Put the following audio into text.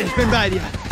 Ich bin bei dir.